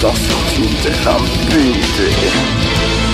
das uns hinterhand bildete.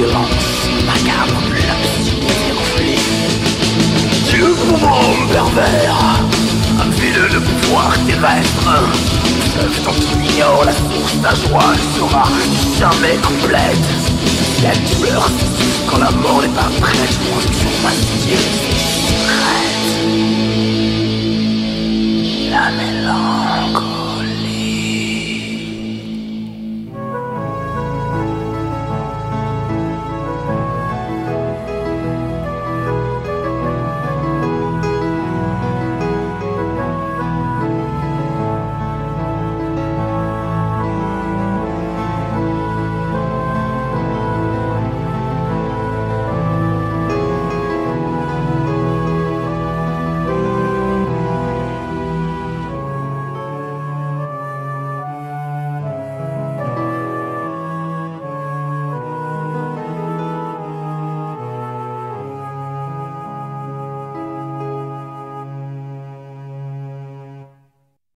Violence macabre renflée. Dieu mouvement pervers, avide de pouvoir terrestre. Seul dont on ignore la source ta joie sera jamais complète. La douleur quand la mort n'est pas prête. Sont massiers, secrète. La mélange.